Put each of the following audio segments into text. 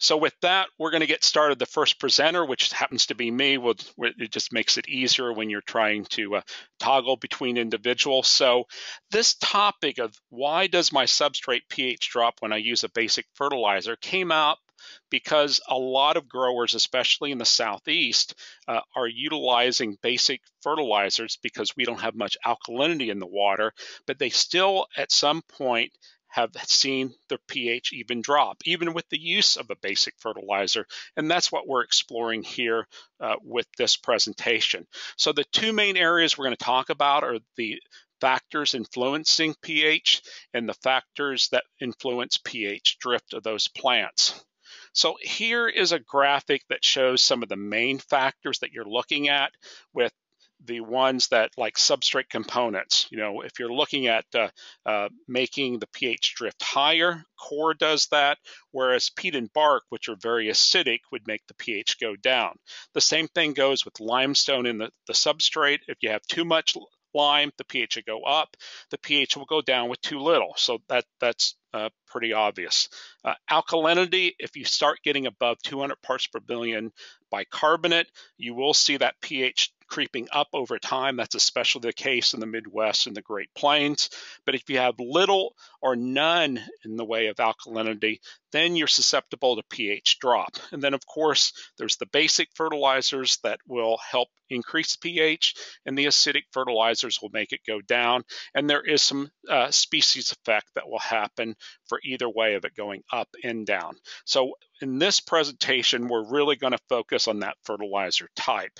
So with that, we're going to get started. The first presenter, which happens to be me, will it just makes it easier when you're trying to uh, toggle between individuals. So this topic of why does my substrate pH drop when I use a basic fertilizer came out because a lot of growers, especially in the southeast, uh, are utilizing basic fertilizers because we don't have much alkalinity in the water, but they still at some point have seen the pH even drop, even with the use of a basic fertilizer. And that's what we're exploring here uh, with this presentation. So the two main areas we're going to talk about are the factors influencing pH and the factors that influence pH drift of those plants. So here is a graphic that shows some of the main factors that you're looking at with the ones that like substrate components. You know, if you're looking at uh, uh, making the pH drift higher, coir does that, whereas peat and bark, which are very acidic, would make the pH go down. The same thing goes with limestone in the, the substrate. If you have too much lime, the pH will go up. The pH will go down with too little. So that that's uh, pretty obvious. Uh, alkalinity, if you start getting above 200 parts per billion bicarbonate, you will see that pH creeping up over time. That's especially the case in the Midwest and the Great Plains. But if you have little or none in the way of alkalinity, then you're susceptible to pH drop. And then, of course, there's the basic fertilizers that will help increase pH, and the acidic fertilizers will make it go down. And there is some uh, species effect that will happen for either way of it going up and down. So in this presentation, we're really going to focus on that fertilizer type.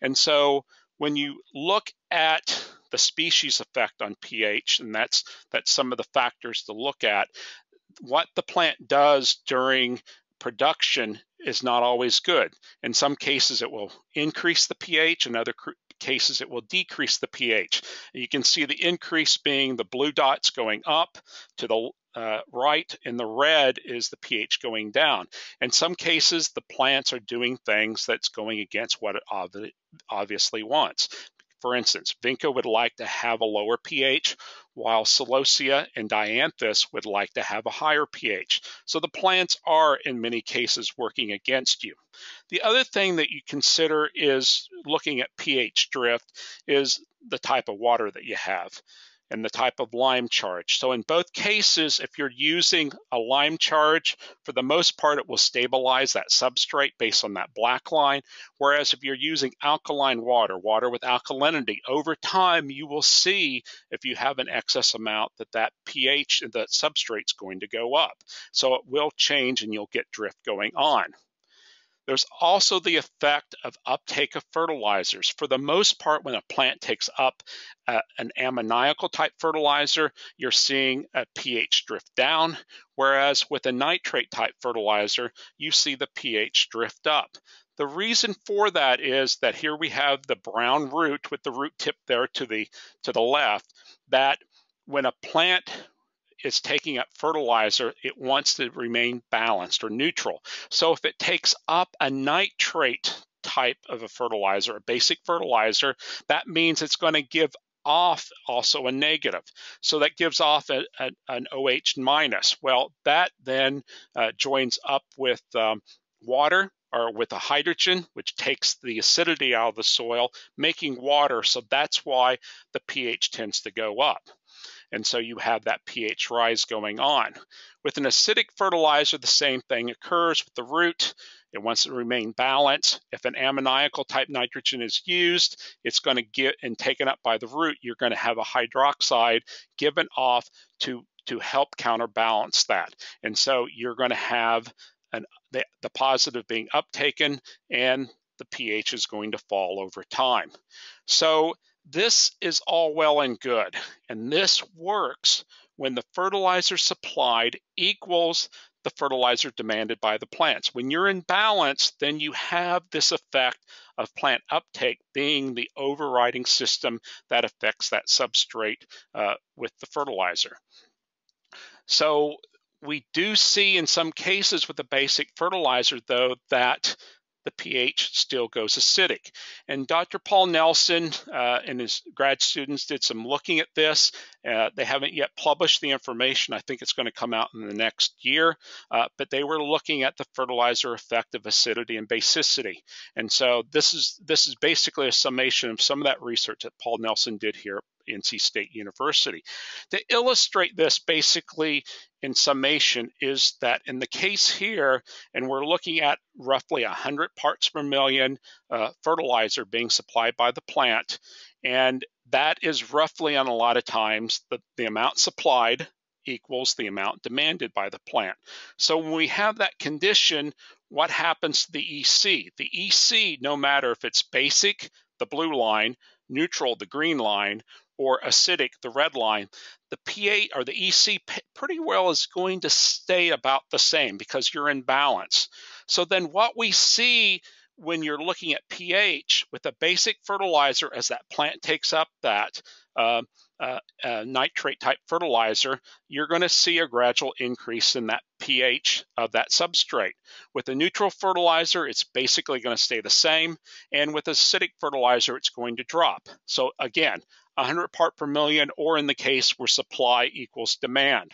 And so when you look at the species effect on pH, and that's that's some of the factors to look at, what the plant does during production is not always good. In some cases, it will increase the pH. In other cases, it will decrease the pH. And you can see the increase being the blue dots going up to the uh, right, and the red is the pH going down. In some cases, the plants are doing things that's going against what it obviously wants. For instance, Vinca would like to have a lower pH, while Celosia and Dianthus would like to have a higher pH. So the plants are, in many cases, working against you. The other thing that you consider is looking at pH drift is the type of water that you have and the type of lime charge. So in both cases, if you're using a lime charge, for the most part, it will stabilize that substrate based on that black line. Whereas if you're using alkaline water, water with alkalinity, over time, you will see if you have an excess amount that that pH that substrate's going to go up. So it will change and you'll get drift going on. There's also the effect of uptake of fertilizers. For the most part, when a plant takes up uh, an ammoniacal type fertilizer, you're seeing a pH drift down, whereas with a nitrate type fertilizer, you see the pH drift up. The reason for that is that here we have the brown root with the root tip there to the to the left that when a plant is taking up fertilizer, it wants to remain balanced or neutral. So if it takes up a nitrate type of a fertilizer, a basic fertilizer, that means it's going to give off also a negative. So that gives off a, a, an OH minus. Well, that then uh, joins up with um, water or with a hydrogen, which takes the acidity out of the soil, making water. So that's why the pH tends to go up. And so you have that pH rise going on. With an acidic fertilizer, the same thing occurs with the root. It wants to remain balanced. If an ammoniacal type nitrogen is used, it's going to get and taken up by the root. You're going to have a hydroxide given off to, to help counterbalance that. And so you're going to have an, the, the positive being uptaken and the pH is going to fall over time. So this is all well and good, and this works when the fertilizer supplied equals the fertilizer demanded by the plants. When you're in balance, then you have this effect of plant uptake being the overriding system that affects that substrate uh, with the fertilizer. So we do see in some cases with the basic fertilizer, though, that the pH still goes acidic. And Dr. Paul Nelson uh, and his grad students did some looking at this. Uh, they haven't yet published the information. I think it's going to come out in the next year, uh, but they were looking at the fertilizer effect of acidity and basicity. And so this is this is basically a summation of some of that research that Paul Nelson did here at NC State University. To illustrate this, basically, in summation, is that in the case here, and we're looking at roughly 100 parts per million uh, fertilizer being supplied by the plant, and that is roughly on a lot of times the, the amount supplied equals the amount demanded by the plant. So when we have that condition, what happens to the EC? The EC, no matter if it's basic, the blue line, neutral, the green line, or acidic, the red line, the pH or the EC pretty well is going to stay about the same because you're in balance. So then what we see when you're looking at pH with a basic fertilizer as that plant takes up that uh, uh, uh, nitrate type fertilizer, you're going to see a gradual increase in that pH of that substrate. With a neutral fertilizer, it's basically going to stay the same. And with acidic fertilizer, it's going to drop. So again, 100 part per million, or in the case where supply equals demand.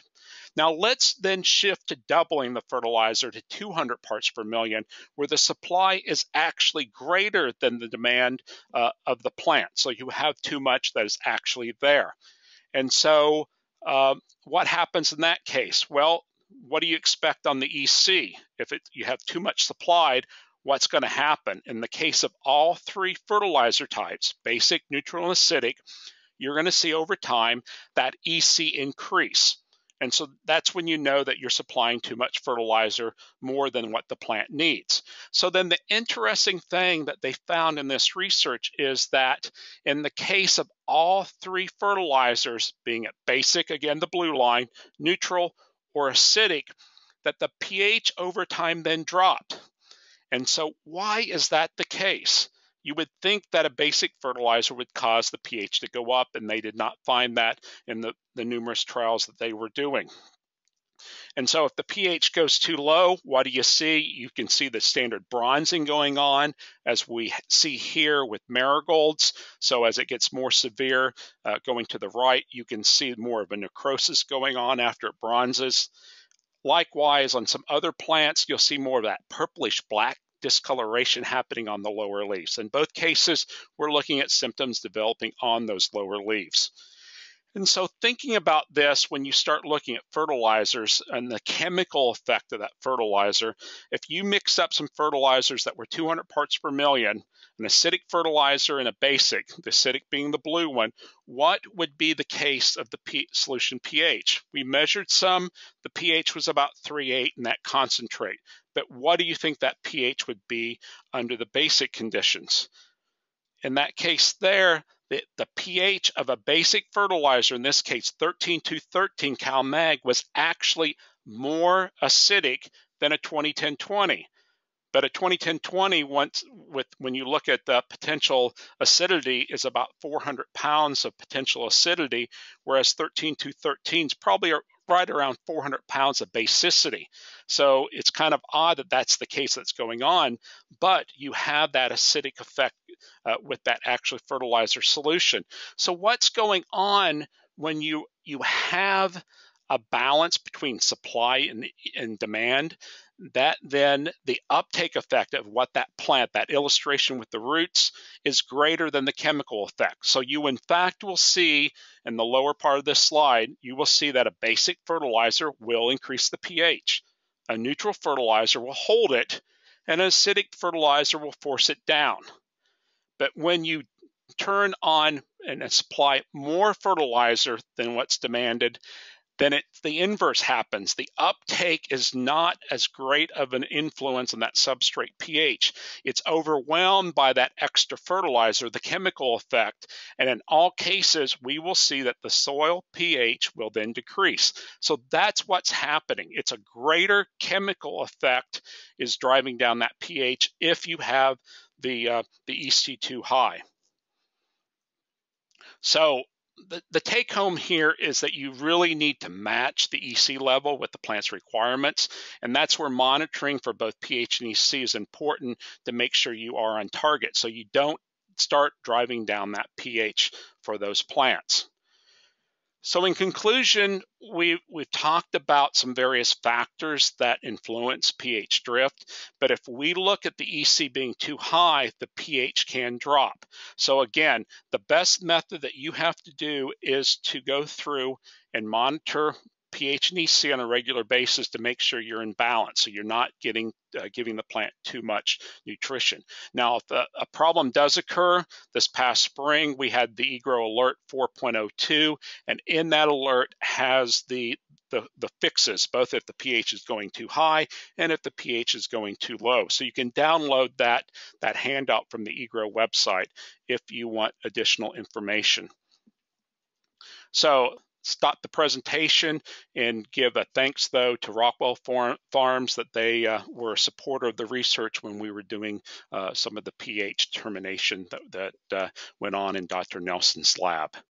Now let's then shift to doubling the fertilizer to 200 parts per million, where the supply is actually greater than the demand uh, of the plant. So you have too much that is actually there. And so uh, what happens in that case? Well, what do you expect on the EC? If it, you have too much supplied, what's going to happen. In the case of all three fertilizer types, basic, neutral, and acidic, you're going to see over time that EC increase. And so that's when you know that you're supplying too much fertilizer more than what the plant needs. So then the interesting thing that they found in this research is that in the case of all three fertilizers, being at basic, again, the blue line, neutral, or acidic, that the pH over time then dropped. And so, why is that the case? You would think that a basic fertilizer would cause the pH to go up, and they did not find that in the, the numerous trials that they were doing. And so if the pH goes too low, what do you see? You can see the standard bronzing going on as we see here with marigolds. So as it gets more severe uh, going to the right, you can see more of a necrosis going on after it bronzes. Likewise, on some other plants, you'll see more of that purplish black discoloration happening on the lower leaves. In both cases, we're looking at symptoms developing on those lower leaves. And so, thinking about this, when you start looking at fertilizers and the chemical effect of that fertilizer, if you mix up some fertilizers that were 200 parts per million, an acidic fertilizer and a basic, the acidic being the blue one, what would be the case of the P solution pH? We measured some, the pH was about 3.8 in that concentrate. But what do you think that pH would be under the basic conditions? In that case, there, the, the pH of a basic fertilizer, in this case 13 to 13 cal mag, was actually more acidic than a 2010-20. But a 2010-20, once with when you look at the potential acidity, is about 400 pounds of potential acidity, whereas 13 to 13 is probably right around 400 pounds of basicity. So it's kind of odd that that's the case that's going on, but you have that acidic effect uh, with that actual fertilizer solution. So what's going on when you you have a balance between supply and, and demand? That then the uptake effect of what that plant, that illustration with the roots, is greater than the chemical effect. So you in fact will see in the lower part of this slide, you will see that a basic fertilizer will increase the pH. A neutral fertilizer will hold it, and an acidic fertilizer will force it down. But when you turn on and supply more fertilizer than what's demanded, then the inverse happens. The uptake is not as great of an influence on that substrate pH. It's overwhelmed by that extra fertilizer, the chemical effect. And in all cases, we will see that the soil pH will then decrease. So that's what's happening. It's a greater chemical effect is driving down that pH if you have the, uh, the EC2 high. So the, take home here is that you really need to match the EC level with the plant's requirements. And that's where monitoring for both pH and EC is important to make sure you are on target so you don't start driving down that pH for those plants. So, in conclusion, we, we've talked about some various factors that influence pH drift, but if we look at the EC being too high, the pH can drop. So, again, the best method that you have to do is to go through and monitor pH and EC on a regular basis to make sure you're in balance, so you're not getting uh, giving the plant too much nutrition. Now, if a, a, problem does occur, this past spring we had the e-GRO Alert 4.02, and in that alert has the the, the fixes, both if the pH is going too high and if the pH is going too low. So you can download that, that handout from the e-GRO website if you want additional information. So stop the presentation and give a thanks though to Rockwell Farms that they uh, were a supporter of the research when we were doing uh, some of the pH termination that, that uh, went on in Dr. Nelson's lab.